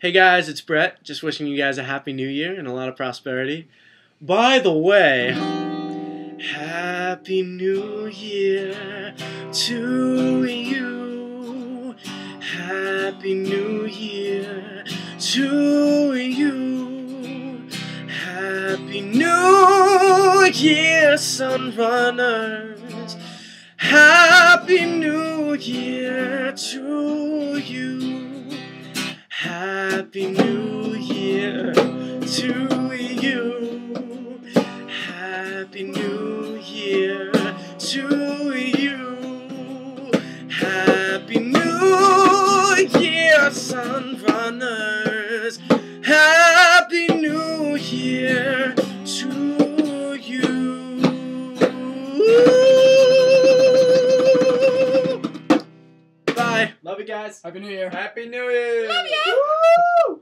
Hey guys, it's Brett. Just wishing you guys a happy new year and a lot of prosperity. By the way, happy new year to you. Happy new year to you. Happy new year, Sunrunners. Happy new year to you. Happy New Year to you. Happy New Year to you. Happy New Year, Sunrunners. Happy New Year to you. Bye. Love you guys. Happy New Year. Happy New Year. Love you. Woo!